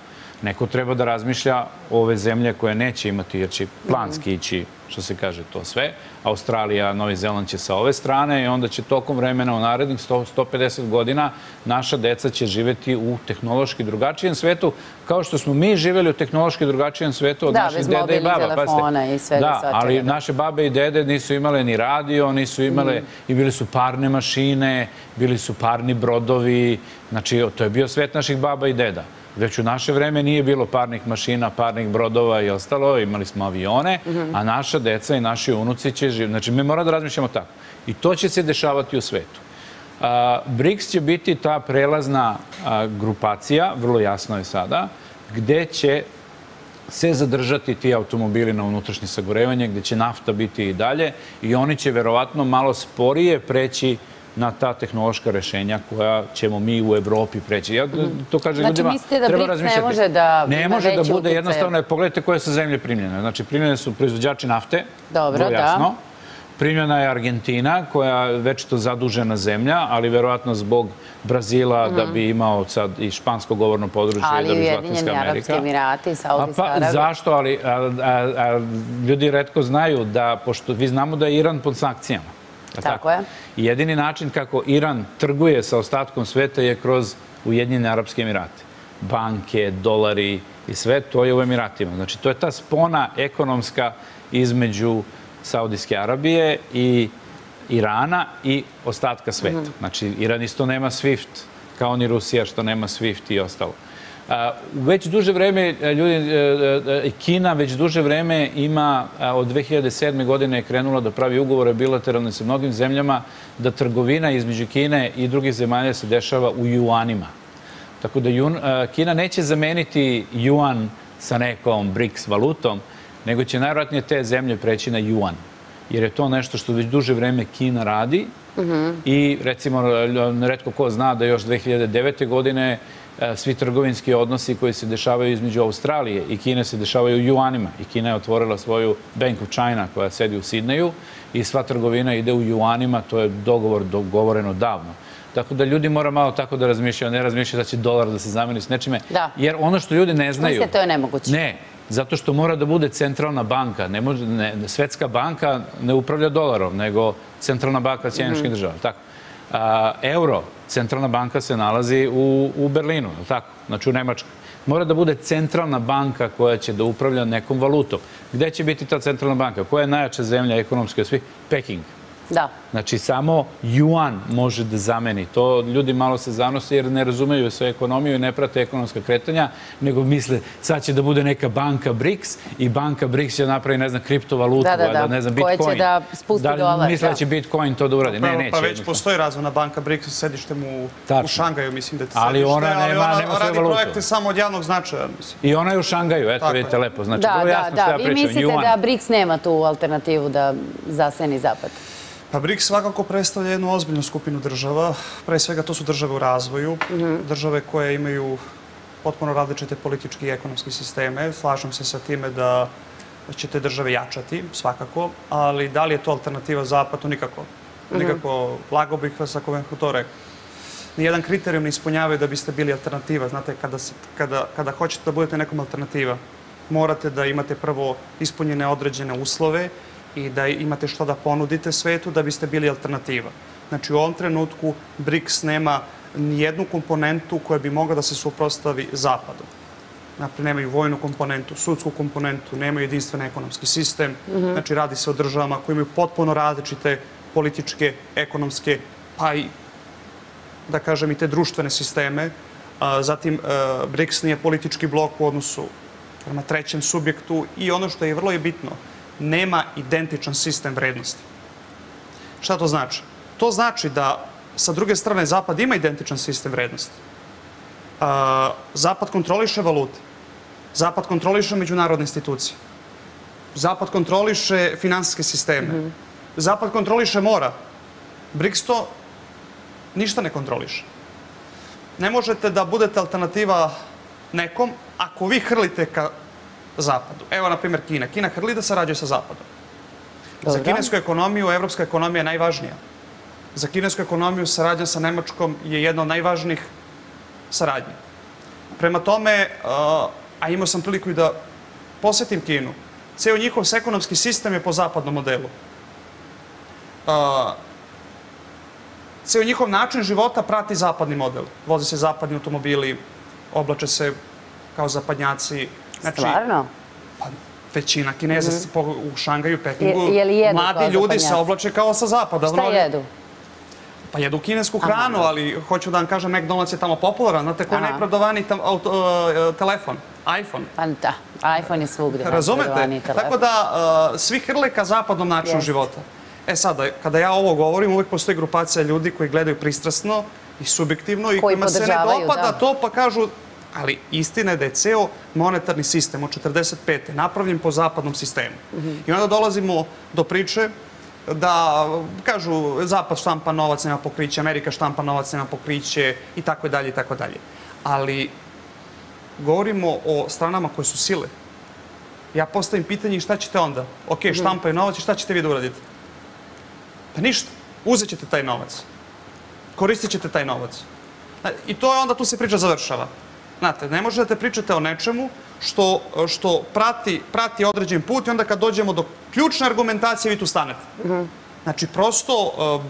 Neko treba da razmišlja ove zemlje koje neće imati, jer će planski ići, što se kaže, to sve. Australija, Novi Zeland će sa ove strane i onda će tokom vremena u narednih 100, 150 godina naša deca će živeti u tehnološki drugačijem svetu, kao što smo mi živeli u tehnološki drugačijem svetu od da, naših deda i baba. Da, bez telefona i svega Da, ali naše babe i dede nisu imale ni radio, nisu imale, mm. i bili su parne mašine, bili su parni brodovi, znači to je bio svet naših baba i deda. Već u naše vreme nije bilo parnih mašina, parnih brodova i ostalo, imali smo avione, mm -hmm. a naša deca i naši unuci će živjeti. Znači, mi moramo da razmišljamo tako. I to će se dešavati u svetu. A, BRICS će biti ta prelazna a, grupacija, vrlo jasno je sada, gde će se zadržati ti automobili na unutrašnje sagorevanje, gde će nafta biti i dalje i oni će verovatno malo sporije preći na ta tehnološka rešenja koja ćemo mi u Evropi preći. Ja to kažem znači, ljudima, da treba razmišljati. ne može da Ne može da bude jednostavno, pogledajte koje su zemlje primljene. Znači, primljene su proizvođači nafte, Dobro, jasno. da. Primljena je Argentina, koja je večito zadužena zemlja, ali verovatno zbog Brazila mm. da bi imao sad i špansko govorno područje ali da bi Latinska Amerika. Ali Arabski Emirati, Saudijska pa, Arabija. Zašto? Ali a, a, a, ljudi redko znaju da, pošto vi znamo da je Iran pod sankcijama. Tako, tako je. I jedini način kako Iran trguje sa ostatkom sveta je kroz Ujedinjene Arabske Emirate. Banke, dolari i sve, to je u Emiratima. Znači, to je ta spona ekonomska između Saudijske Arabije i Irana i ostatka sveta. -hmm. Znači, Iran isto nema SWIFT, kao ni Rusija što nema SWIFT i ostalo. Već duže vreme, e, ljudi, e, e, Kina već duže vreme ima, od 2007. godine je krenula da pravi ugovore bilateralne sa mnogim zemljama, da trgovina između Kine i drugih zemalja se dešava u juanima. Tako da Kina neće zameniti juan sa nekom BRICS valutom, nego će najvratnije te zemlje preći na juan. Jer je to nešto što već duže vreme Kina radi -hmm. i recimo, redko ko zna da još 2009. godine svi trgovinski odnosi koji se dešavaju između Australije i Kine se dešavaju u juanima. I Kina je otvorila svoju Bank of China koja sedi u Sidneju i sva trgovina ide u juanima, to je dogovor dogovoreno davno. Tako da ljudi mora malo tako da razmišljaju, ne razmišljaju da će dolar da se zameni s nečime. Da. Jer ono što ljudi ne znaju... Mislite, to je nemoguće. Ne, zato što mora da bude centralna banka. Ne može, ne, svetska banka ne upravlja dolarom, nego centralna banka Sjedinjeničkih mm -hmm. država. Tako. A, euro centralna banka se nalazi u, u Berlinu, tako? Znači u Nemačkoj. Mora da bude centralna banka koja će da upravlja nekom valutom. Gde će biti ta centralna banka? Koja je najjača zemlja ekonomska svih? Peking. Da. Znači, samo juan može da zameni. To ljudi malo se zanose jer ne razumeju sve ekonomiju i ne prate ekonomska kretanja, nego misle sad će da bude neka banka BRICS i banka BRICS će napravi, ne znam, kriptovalutu, da, da, da. ne znam, Bitcoin. Koja će da spusti da, dolar. Misle da. će Bitcoin to da uradi. Ne, neće. Pa već postoji razvona banka BRICS sa sedištem u, u Šangaju, mislim da je ali sedište, ona nema, ali ona nema radi projekte samo od javnog značaja, mislim. I ona je u Šangaju, eto, Tako vidite, je. lepo. Znači, da, da, jasno da, vi mislite da BRICS nema tu alternativu da zaseni Zapad? Pa BRICS svakako predstavlja jednu ozbiljnu skupinu država. Pre svega to su države u razvoju, mm -hmm. države koje imaju potpuno različite političke i ekonomske sisteme. Slažem se sa time da će te države jačati, svakako, ali da li je to alternativa Zapadu? Nikako. Mm -hmm. Nikako. Lago bih vas ako vam to rekao. Nijedan kriterijum ne ispunjavaju da biste bili alternativa. Znate, kada, se, kada, kada hoćete da budete nekom alternativa, morate da imate prvo ispunjene određene uslove i da imate što da ponudite svetu da biste bili alternativa. Znači u ovom trenutku BRICS nema nijednu komponentu koja bi mogla da se suprostavi Zapadu. Naprijed, nemaju vojnu komponentu, sudsku komponentu, nemaju jedinstven ekonomski sistem. Mm -hmm. Znači, radi se o državama koje imaju potpuno različite političke, ekonomske, pa i, da kažem, i te društvene sisteme. Zatim, BRICS nije politički blok u odnosu prema trećem subjektu i ono što je vrlo je bitno, nema identičan sistem vrednosti. Šta to znači? To znači da sa druge strane Zapad ima identičan sistem vrednosti. Zapad kontroliše valute. Zapad kontroliše međunarodne institucije. Zapad kontroliše finansijske sisteme. Mm -hmm. Zapad kontroliše mora. BRICS to ništa ne kontroliše. Ne možete da budete alternativa nekom ako vi hrlite ka zapadu. Evo, na primjer, Kina. Kina hrli da sarađuje sa zapadom. Za Dobro. kinesku ekonomiju evropska ekonomija je najvažnija. Za kinesku ekonomiju saradnja sa Nemačkom je jedna od najvažnijih saradnji. Prema tome, a imao sam priliku i da posetim Kinu, ceo njihov ekonomski sistem je po zapadnom modelu. Ceo njihov način života prati zapadni model. Voze se zapadni automobili, oblače se kao zapadnjaci. Znači, Stvarno? Pa, većina Kineza se po- u Šangaju, Pekingu, Je- je li jedu mladi ljudi se oblače kao sa zapada. Šta Mnogi- jedu? Pa jedu kinesku hranu, ali hoću da vam kažem, McDonald's je tamo popularan. Znate ko je Aha. najprodovaniji tam, auto, uh, telefon? iPhone. Pa da, iPhone je svugde. <laughs> Razumete? Tako da, uh, svi hrle ka zapadnom načinu Jeste. života. E sada, kada ja ovo govorim, uvek postoji grupacija ljudi koji gledaju pristrasno i subjektivno i Koji kojima se ne dopada da. to, pa kažu, ali istina je da je ceo monetarni sistem od 45. napravljen po zapadnom sistemu. Mhm. I onda dolazimo do priče da, kažu, Zapad štampa novac, nema pokriće, Amerika štampa novac, nema pokriće i tako dalje i tako dalje. Ali govorimo o stranama koje su sile. Ja postavim pitanje šta ćete onda? Ok, štampaju novac i šta ćete vi da uradite? Pa ništa. Uzet ćete taj novac. Koristit ćete taj novac. I to je onda, tu se priča završava. Znate, ne možete da pričate o nečemu što, što prati, prati određen put i onda kad dođemo do ključne argumentacije vi tu stanete. Znači, prosto uh,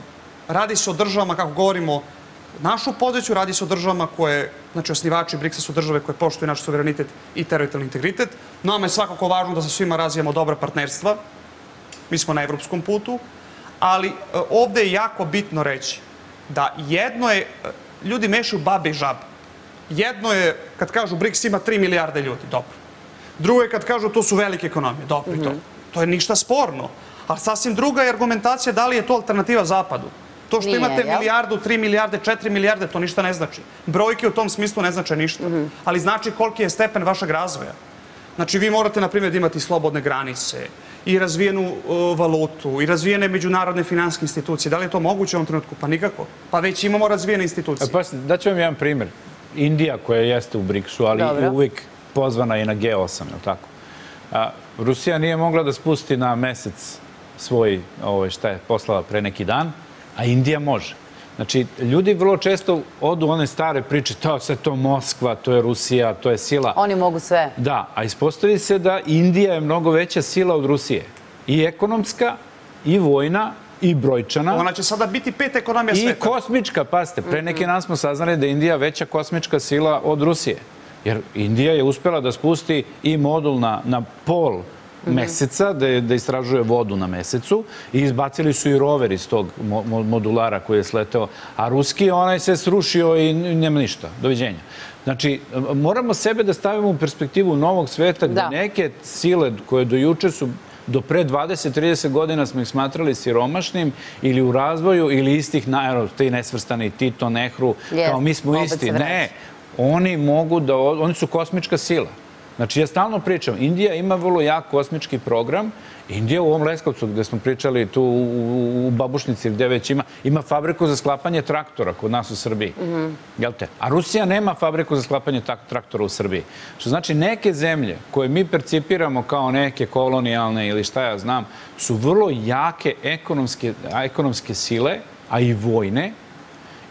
radi se o državama, kako govorimo, našu poziciju, radi se o državama koje, znači osnivači BRICS-a su države koje poštuju naš suverenitet i teritorijalni integritet. Nama je svakako važno da sa svima razvijamo dobra partnerstva. Mi smo na evropskom putu, ali e, ovde je jako bitno reći da jedno je, e, ljudi mešaju babe i žabe. Jedno je, kad kažu BRICS ima 3 milijarde ljudi, dobro. Drugo je kad kažu to su velike ekonomije, dobro i to. To je ništa sporno. Ali sasvim druga je argumentacija da li je to alternativa Zapadu. To što Nije, imate jel? milijardu, 3 milijarde, 4 milijarde, to ništa ne znači. Brojke u tom smislu ne znače ništa. Ali znači koliki je stepen vašeg razvoja. Znači, vi morate, na primjer, da imati slobodne granice i razvijenu uh, valutu i razvijene međunarodne finansijske institucije. Da li je to moguće u ovom trenutku? Pa nikako. Pa već imamo razvijene institucije. Pa, daću vam jedan primjer. Indija koja jeste u BRICS-u, ali Dobro. je uvijek pozvana i na G8, je li tako? A, Rusija nije mogla da spusti na mesec svoj, ovaj, šta je poslala pre neki dan, a Indija može. Znači, ljudi vrlo često odu one stare priče, to sve to Moskva, to je Rusija, to je sila. Oni mogu sve. Da, a ispostavi se da Indija je mnogo veća sila od Rusije. I ekonomska, i vojna, i brojčana. Ona će sada biti pet ekonomija I sveta. kosmička, pazite, pre neki dan smo saznali da je Indija veća kosmička sila od Rusije. Jer Indija je uspela da spusti i modul na, na pol meseca, da, je- da istražuje vodu na mesecu i izbacili su i rover iz tog mo- mo- modulara koji je sleteo. A ruski onaj se srušio i nema ništa. Doviđenja. Znači, moramo sebe da stavimo u perspektivu novog sveta gde Da. neke sile koje do juče su do pre 20-30 godina smo ih smatrali siromašnim ili u razvoju ili istih, naravno, ti nesvrstani Tito, Nehru, Jest, kao mi smo isti. Ne, oni mogu da, oni su kosmička sila. Znači, ja stalno pričam, Indija ima vrlo jak kosmički program. Indija u ovom Leskovcu, gde smo pričali tu u, Babušnici, gde već ima, ima fabriku za sklapanje traktora kod nas u Srbiji. Jel te? A Rusija nema fabriku za sklapanje traktora u Srbiji. Što znači, neke zemlje koje mi percipiramo kao neke kolonijalne ili šta ja znam, su vrlo jake ekonomske, ekonomske sile, a i vojne,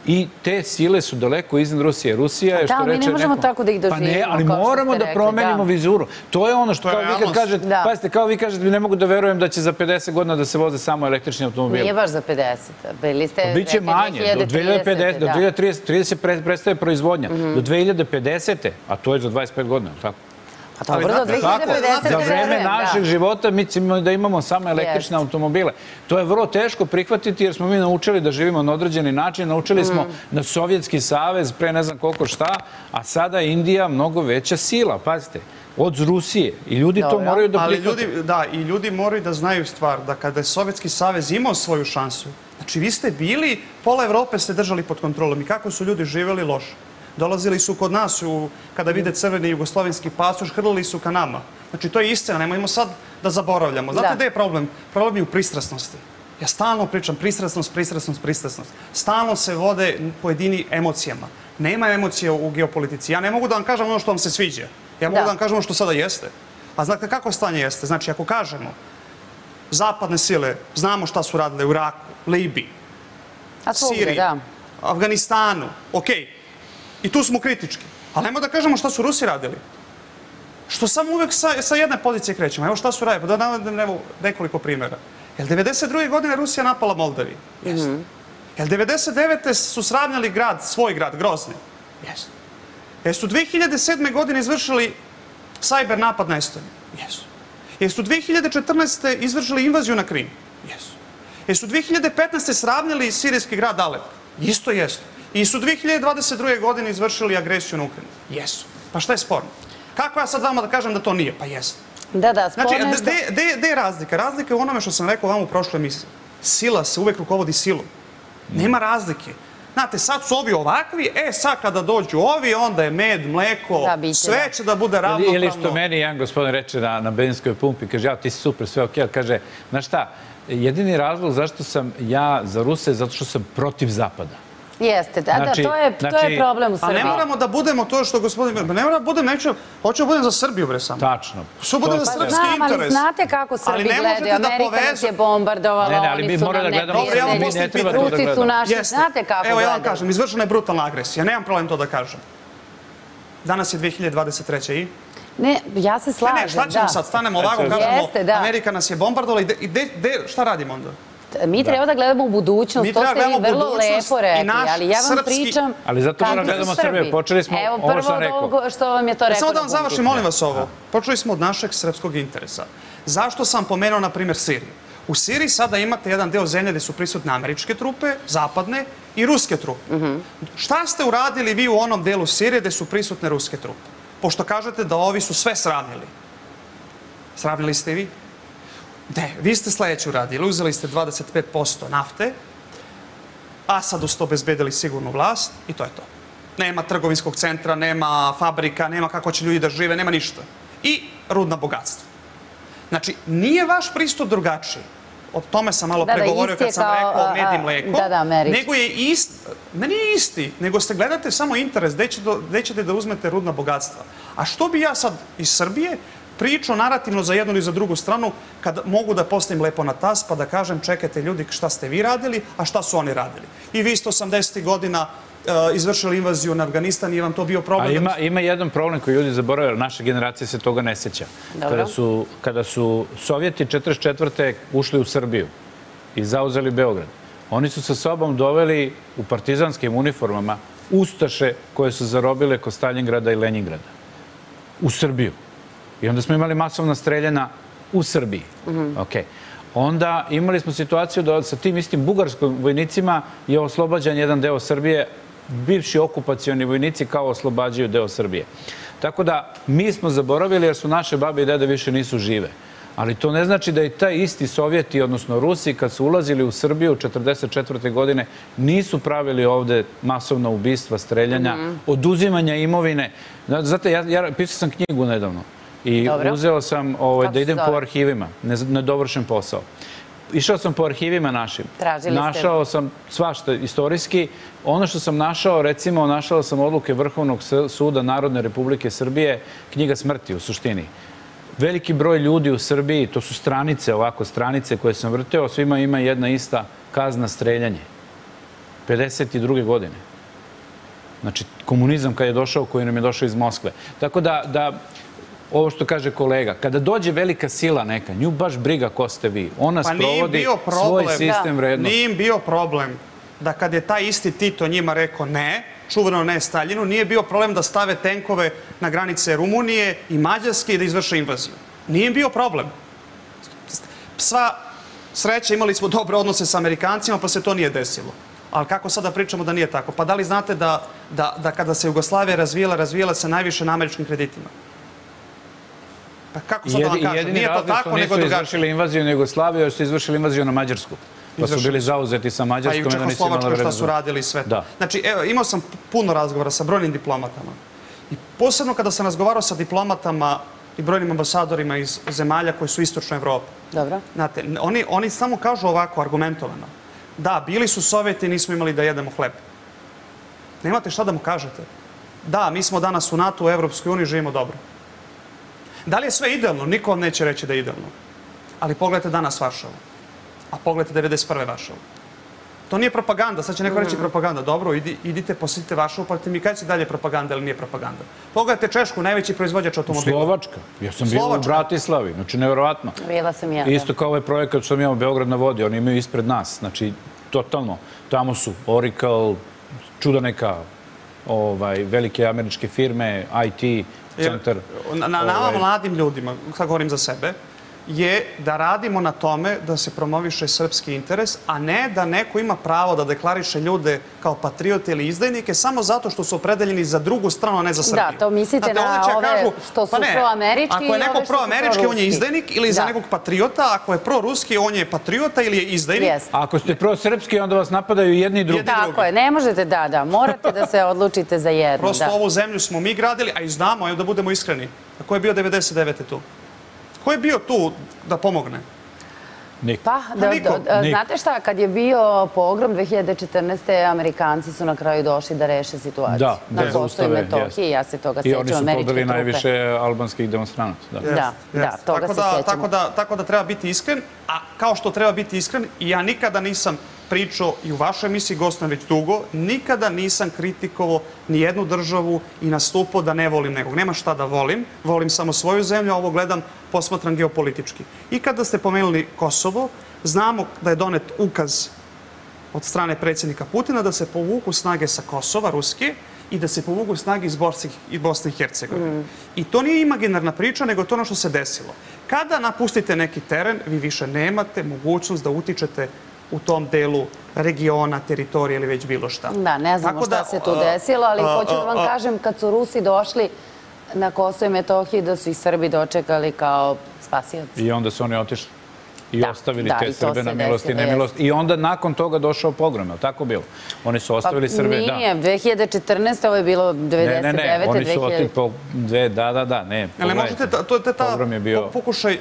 I te sile su daleko iznad Rusije. Rusija je, Da, što mi ne reče možemo neko... tako da ih Pa ne, doživimo, ali moramo da promenimo da. vizuru. To je ono što, To je kao vi kad kažete, Da. pazite, kao vi kažete, ne mogu da verujem da će za 50 godina da se voze samo električni automobili. Nije baš za 50. Bili ste Pa Biće manje, do 2050, do da. 2030 30 pre- prestaje proizvodnja. Do 2050. a to je za 25 godina, tako? Pa dobro, do znate, 2050. Tako, za vreme da. našeg života mi ćemo da imamo samo električne automobile. To je vrlo teško prihvatiti jer smo mi naučili da živimo na određeni način, naučili smo Mm. na Sovjetski savez pre ne znam koliko šta, a sada je Indija mnogo veća sila, pazite, od Rusije. I ljudi to moraju da Ali prihvate. ljudi, da, i ljudi moraju da znaju stvar, da kada je Sovjetski savez imao svoju šansu, znači vi ste bili, pola Evrope ste držali pod kontrolom i kako su ljudi živjeli loše. Dolazili su kod nas, u, kada vide crveni jugoslovenski pasoš, hrlili su ka nama. Znači, to je istina, nemojmo sad da zaboravljamo. Znate Da. gde je problem? Problem je u pristrasnosti. Ja stalno pričam pristrasnost, pristrasnost, pristrasnost. Stalno se vode pojedini emocijama. Nema emocija u geopolitici. Ja ne mogu da vam kažem ono što vam se sviđa. Ja mogu Da. da vam kažem ono što sada jeste. A znate kako stanje jeste? Znači, ako kažemo zapadne sile, znamo šta su radile u Iraku, Libiji, Siriji, da. Afganistanu, okej. I tu smo kritički. Ali nemoj da kažemo šta su Rusi radili. Što samo uvek sa, sa jedne pozicije krećemo. Evo šta su radili, pa da navedem evo nekoliko primjera. Jel 92. godine Rusija napala Moldaviju? Jeste. Jel 99. su sravnjali grad, svoj grad, Grozni? Jeste. Jesu 2007. godine izvršili sajber napad na Estoniju? Jesu. Jesu 2014. izvršili invaziju na Krim? Jesu. Jesu 2015. sravnjali sirijski grad Alep? Isto jesu. I su 2022. godine izvršili agresiju na Ukrajinu? Jesu. Pa šta je sporno? Kako ja sad vama da kažem da to nije? Pa jesu. Da, da, Znači, sporno je što... gde, gde, je razlika? Razlika je u onome što sam rekao vam u prošloj emisiji. Sila se uvek rukovodi silom. Nema razlike. Znate, sad su ovi ovakvi, e sad kada dođu ovi, onda je med, mleko, Da, biće, sve da. će da bude ravnopravno. ili što meni jedan gospodin reče na, na benzinskoj pumpi, kaže, ja ti si super, sve okej, ali kaže, znaš šta, jedini razlog zašto sam ja za Ruse je zato što sam protiv Zapada. Jeste, da, Znači- da, to je, to znači- je problem u A Srbiji. ne moramo da budemo to što gospodin... Pa ne moramo da budem, neću... Hoću da budem za Srbiju, bre, samo. Tačno. Što bude To za srpski Znam, ali interes. znate kako Ali Srbi ne gledaju. da Amerika nas je bombardovala, Ne, ne, ali oni mi su moramo nam da neprijatelji. postavim Ne treba to pitanje. da Rusi su naši, Jeste. znate kako Evo, ja vam gledaju. kažem, izvršena je brutalna agresija. Nemam problem to da kažem. Danas je 2023. i... Ne, ja se Ne, slažem, ne, šta ćemo da. sad? Stanemo ovako, kažemo, da. Amerika nas je bombardovala i de, i de, de- šta radimo onda? Mi treba da gledamo u budućnost, Mi to ste vi vrlo lepo rekli, ali ja vam srpski- pričam... Ali zato moramo gledamo Srbi. Srbiju. Počeli smo Evo, ovo prvo što sam od rekao. ovog što vam je to E, rekao. Samo da vam završim, molim vas ovo. Počeli smo od našeg srpskog interesa. Zašto sam pomenuo, na primjer, Siriju? U Siriji sada imate jedan deo zemlje gde su prisutne američke trupe, zapadne i ruske trupe. Šta ste uradili vi u onom delu Sirije gde su prisutne ruske trupe? Pošto kažete da ovi su sve sravnili. Sravnili ste i vi? Ne, vi ste sledeće uradili. Uzeli ste 25% nafte, Asadu ste obezbedili sigurnu vlast i to je to. Nema trgovinskog centra, nema fabrika, nema kako će ljudi da žive, nema ništa. I rudna bogatstva. Znači, nije vaš pristup drugačiji. O tome sam malo Da, da, pregovorio isti kad sam kao, rekao med i mleko. da, da, nego je ist, ne nije isti, nego ste gledate samo interes, gde, će do, gde ćete da uzmete rudna bogatstva. A što bi ja sad iz Srbije pričao narativno za jednu ili za drugu stranu, kad mogu da postavim lepo na tas, pa da kažem, čekajte ljudi, šta ste vi radili, a šta su oni radili. I vi ste 80. godina e, izvršili invaziju na Afganistan i vam to bio A problem. ima, ima jedan problem koji ljudi zaboravaju, ali naša generacija se toga ne seća. Dobro. Kada su, kada su Sovjeti 44. ušli u Srbiju i zauzeli Beograd, oni su sa sobom doveli u partizanskim uniformama ustaše koje su zarobile kod Stalingrada i Leningrada. U Srbiju. I onda smo imali masovna streljana u Srbiji. Okay. Onda imali smo situaciju da sa tim istim bugarskim vojnicima je oslobađan jedan deo Srbije, bivši okupacioni vojnici kao oslobađaju deo Srbije. Tako da mi smo zaboravili jer su naše babe i dede više nisu žive. Ali to ne znači da i taj isti Sovjeti, odnosno Rusi, kad su ulazili u Srbiju 1944. godine, nisu pravili ovde masovna ubistva, streljanja, oduzimanja imovine. Znate, ja, ja pisao sam knjigu nedavno i Dobro. uzeo sam ovaj, da idem po arhivima, ne, nedovršen posao. Išao sam po arhivima našim. Tražili ste. Našao sam svašta istorijski. Ono što sam našao, recimo, našao sam odluke Vrhovnog suda Narodne republike Srbije, knjiga smrti u suštini. Veliki broj ljudi u Srbiji, to su stranice, ovako, stranice koje sam vrteo, svima ima jedna ista kazna streljanje. 52. godine. Znači, komunizam kad je došao, koji nam je došao iz Moskve. Tako da, da ovo što kaže kolega, kada dođe velika sila neka, nju baš briga ko ste vi. Ona Pa sprovodi svoj sistem Da. vrednosti. Nije im bio problem da kad je taj isti Tito njima rekao ne, čuveno ne Staljinu, nije bio problem da stave tenkove na granice Rumunije i Mađarske i da izvrše invaziju. Nije im bio problem. Sva sreća, imali smo dobre odnose sa Amerikancima, pa se to nije desilo. Ali kako sada pričamo da nije tako? Pa da li znate da, da, da kada se Jugoslavija razvijela, razvijela se najviše na američkim kreditima? Pa kako sad da vam kažem? Nije to tako, nego nisu drugačije. izvršili invaziju na Jugoslaviju, jer su izvršili invaziju na Mađarsku. Pa su bili zauzeti sa Pa i Mađarskom. u i da nisu imali Čehoslovačkoj šta su radili i sve to. Da. Znači, evo, imao sam puno razgovora sa brojnim diplomatama. I posebno kada sam razgovarao sa diplomatama i brojnim ambasadorima iz zemalja koji su istočne Evrope. Dobro. Znate, oni, oni samo kažu ovako, argumentovano. Da, bili su Sovjeti i nismo imali da jedemo hleb. Nemate šta da mu kažete. Da, mi smo danas u NATO, u Evropskoj uniji, živimo dobro. Da li je sve idealno? Niko vam neće reći da je idealno. ali pogledajte danas Varšavu. A pogledajte 91. Varšavu. To nije propaganda, sad će neko reći propaganda. Dobro, idi, idite, posjetite Varšavu, pa ti mi kaći dalje propaganda ili nije propaganda. Pogledajte Češku, najveći proizvođač automobila. Slovačka. Ja sam bio u. Bratislavi, znači nevjerovatno. Bila sam ja. da. Isto kao ovaj projekat što mi imamo Beograd na vodi, oni imaju ispred nas, znači totalno. Tamo su Oracle, čudo neka, ovaj, velike američke firme, IT, centar. Na, na nama ovaj, mladim ljudima, sad govorim za sebe, je da radimo na tome da se promoviše srpski interes, a ne da neko ima pravo da deklariše ljude kao patriote ili izdajnike samo zato što su opredeljeni za drugu stranu, a ne za Srbiju. Da, to mislite Znate, na će ove što su pa ne, proamerički Ako je i neko ove što su proamerički, on je proruski. izdajnik ili za Da. nekog patriota, ako je proruski, on je patriota ili je izdajnik. Ako ste prosrpski, onda vas napadaju jedni i drugi. Tako je, ne možete, da, da, morate da se odlučite za jedno. Prosto da. ovu zemlju smo mi gradili, a i znamo, da budemo iskreni. A ko je bio 99. tu? Ko je bio tu da pomogne? Niko. Pa, da, niko. da, da, znate šta, kad je bio pogrom 2014. Amerikanci su na kraju došli da reše situaciju. Da, na da Kosovo i Metohiji, ja se toga I sećam, oni su pobili trupe. najviše albanskih demonstranata. Da. Da, da, Jeste. toga tako se da, sećamo. Tako da, tako da treba biti iskren, a kao što treba biti iskren, i ja nikada nisam pričao i u vašoj emisiji gostujem već dugo, nikada nisam kritikovao ni jednu državu i nastupao da ne volim nekog. Nema šta da volim, volim samo svoju zemlju, a ovo gledam, posmatram geopolitički. I kada ste pomenuli Kosovo, znamo da je donet ukaz od strane predsjednika Putina da se povuku snage sa Kosova, ruske, i da se povuku snage iz Bosne, i Hercegovine. I to nije imaginarna priča, nego to ono što se desilo. Kada napustite neki teren, vi više nemate mogućnost da utičete u tom delu regiona, teritorije ili već bilo šta. Da, ne znamo Tako šta da, se tu desilo, ali a, hoću da vam a, a, kažem, kad su Rusi došli na Kosovo i Metohiju, da su ih Srbi dočekali kao spasioci. I onda su oni otišli i Da, ostavili da, te i Srbe na milost i nemilost. I onda nakon toga došao pogrom, je li tako bilo? Oni su ostavili Srbe, da. Pa Nije, 2014. ovo je bilo 99. Ne, ne, ne, oni su 2000. otišli po dve, da, da, da, ne. Ali možete, to je ta Pogrom je bio... po- pokušaj,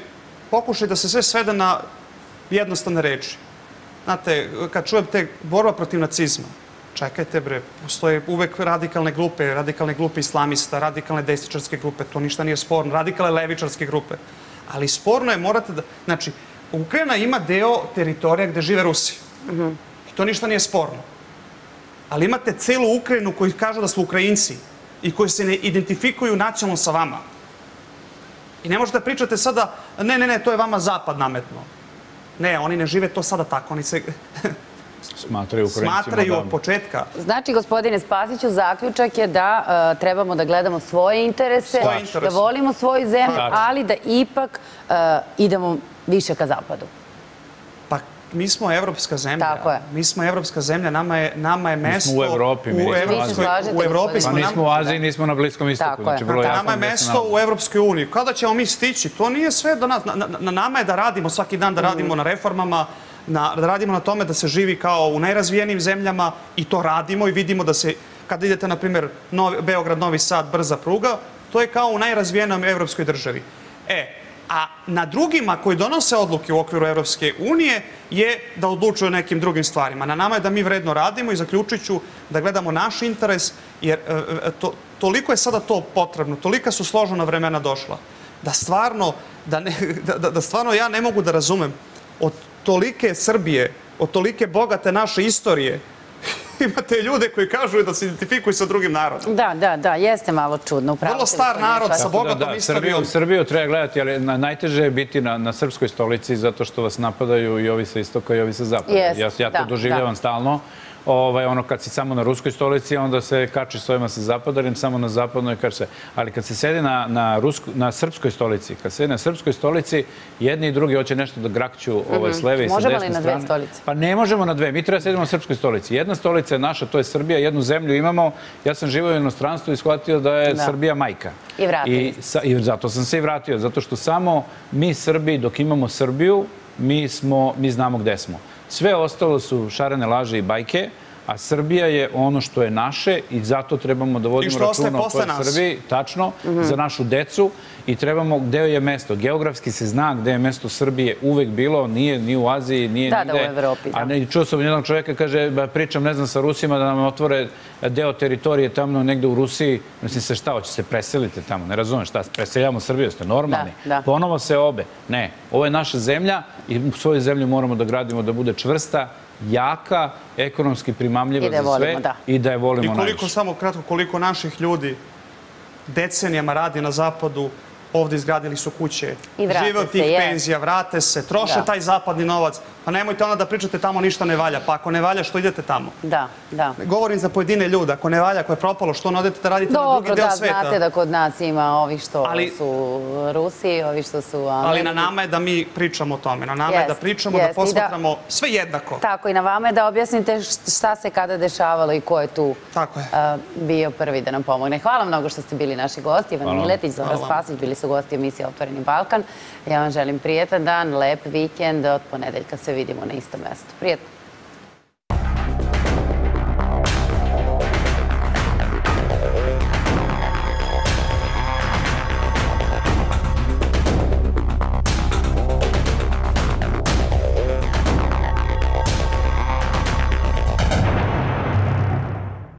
pokušaj da se sve svede na jednostavne reči. Znate, kad čujem te borba protiv nacizma, čekajte bre, postoje uvek radikalne grupe, radikalne grupe islamista, radikalne desničarske grupe, to ništa nije sporno, radikalne levičarske grupe. Ali sporno je, morate da... Znači, Ukrajina ima deo teritorija gde žive Rusi. I to ništa nije sporno. Ali imate celu Ukrajinu koji kažu da su Ukrajinci i koji se ne identifikuju nacionalno sa vama. I ne možete pričate sada, ne, ne, ne, to je vama zapad nametno. Ne, oni ne žive to sada tako, oni se <laughs> Smatraju Ukrajincima smatraju od početka. Znači, gospodine Spasiću, zaključak je da e, trebamo da gledamo svoje interese, Svoje da volimo svoju zemlju, Tačno. ali da ipak e, idemo više ka zapadu. Mi smo evropska zemlja. Tako je. Mi smo evropska zemlja, nama je, nama je mesto... u Evropi, mi nismo u Evropskoj, u Evropi smo Pa nismo u Aziji, nismo na Bliskom istoku. Tako je. Znači, vrlo jasno nama je mesto u Evropskoj uniji. Kada ćemo mi stići? To nije sve do nas. Na, na, na nama je da radimo svaki dan, da radimo na reformama, na, da radimo na tome da se živi kao u najrazvijenijim zemljama i to radimo i vidimo da se, kada idete, na primjer, Novi, Beograd, Novi Sad, brza pruga, to je kao u najrazvijenom evropskoj državi. E, a na drugima koji donose odluke u okviru Evropske unije je da odlučuju o nekim drugim stvarima. Na nama je da mi vredno radimo i zaključit ću da gledamo naš interes, jer e, e, to, toliko je sada to potrebno, tolika su složena vremena došla, da stvarno, da, ne, <laughs> da, da, da stvarno ja ne mogu da razumem od tolike Srbije, od tolike bogate naše istorije, <laughs> imate ljude koji kažu da se identifikuju sa drugim narodom. Da, da, da, jeste malo čudno. upravo Vrlo star narod sa da, bogatom da, istorijom. Srbiju, Srbiju treba gledati, ali na, najteže je biti na, na srpskoj stolici zato što vas napadaju i ovi sa istoka i ovi sa zapada. Ja, ja to da, doživljavam da. stalno. Ovaj, ono, kad si samo na ruskoj stolici, onda se kačiš s ovima sa zapada, ili samo na zapadnoj kači se. Ali kad se sedi na, na, rusku, na srpskoj stolici, kad se sedi na srpskoj stolici, jedni i drugi hoće nešto da grakću ovaj, s leve i sa Mhm. Možemo desne li na dve strane. stolice? Pa ne možemo na dve. Mi treba da sedimo na srpskoj stolici. Jedna stolica je naša, to je Srbija, jednu zemlju imamo. Ja sam živao u inostranstvu i shvatio da je Da. Srbija majka. I vratili I, sa, I zato sam se i vratio, zato što samo mi Srbi, dok imamo Srbiju, mi, smo, mi znamo gde smo. Sve ostalo su šarene laže i bajke, A Srbija je ono što je naše i zato trebamo da vodimo računa o toj. Srbiji, tačno, za našu decu i trebamo, gde je mesto? Geografski se zna gde je mesto Srbije uvek bilo, nije ni u Aziji, nije Da, da, nigde. u Evropi, da. A ne, čuo sam jednog čoveka, kaže, ba, pričam, ne znam, sa Rusima da nam otvore deo teritorije tamo negde u Rusiji. Mislim se šta, hoće se preselite tamo, ne razumem šta, preseljamo Srbiju, ste normalni. Da, da. Ponovo se obe. Ne, ovo je naša zemlja i u svoju zemlju moramo da gradimo da bude čvrsta, jaka, ekonomski primamljiva I da za sve da. i da je I volimo koliko, najviše. samo kratko, koliko naših ljudi decenijama radi na zapadu, ovde izgradili su kuće, I žive od tih penzija, vrate se, troše Da. taj zapadni novac. Pa nemojte onda da pričate tamo ništa ne valja. Pa ako ne valja, što idete tamo? Da, da. Govorim za pojedine ljude, ako ne valja, ako je propalo, što ne odete da radite na drugi Dobro, deo da, sveta? znate da kod nas ima ovi što Ali- su Rusi, ovi što su Ali na nama je da mi pričamo o tome. Na nama je da pričamo, da da- posmatramo sve jednako. Tako, i na vama je da objasnite št- šta se kada dešavalo i ko je tu Tako je. bio prvi da nam pomogne. Hvala mnogo što ste bili naši gosti. Ivan Hvala. Miletić, Zora. Spasić, bili su gosti emisije Otvoreni Balkan. Ja vam želim prijetan dan, lep vikend. Od ponedeljka se vidimo na istom mestu. Prijetno.